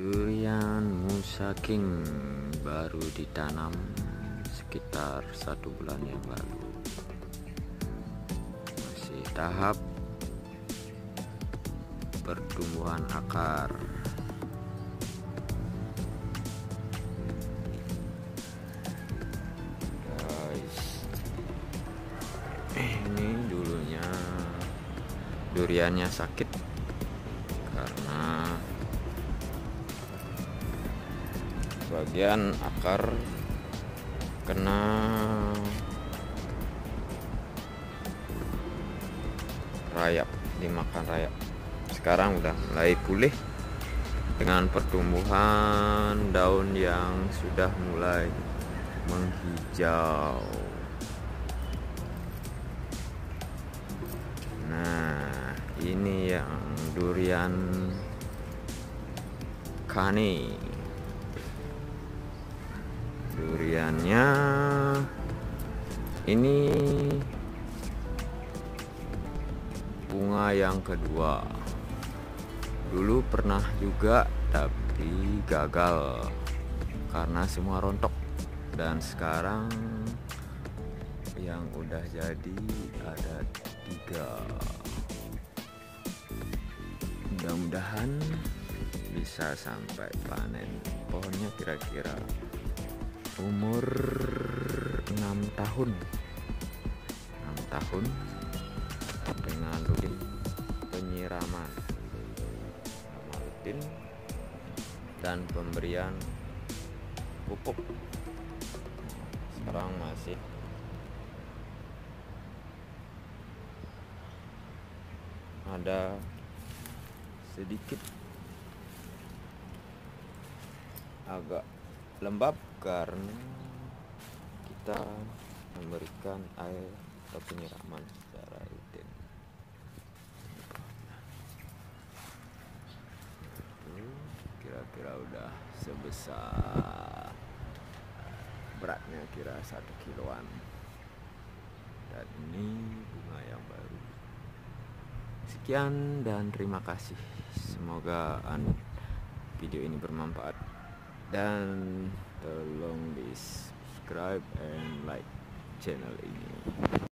Durian Musa King baru ditanam sekitar satu bulan yang lalu. Masih tahap pertumbuhan akar. Guys, ini dulunya duriannya sakit karena bagian akar kena rayap dimakan rayap. Sekarang udah mulai pulih dengan pertumbuhan daun yang sudah mulai menghijau. Nah ini yang durian kani duriannya. Ini bunga yang kedua. Dulu pernah juga tapi gagal karena semua rontok. Dan sekarang yang udah jadi ada tiga. Mudah-mudahan bisa sampai panen pohonnya kira-kira umur 6 tahun. 6 tahun. Dengan rutin penyiraman. Rutin dan pemberian pupuk. Sekarang masih ada sedikit agak lembab karena kita memberikan air atau penyiraman secara rutin. Kira-kira udah sebesar beratnya kira satu kiloan. Dan ini bunga yang baru. Sekian dan terima kasih. Semoga video ini bermanfaat dan tolong di subscribe and like channel ini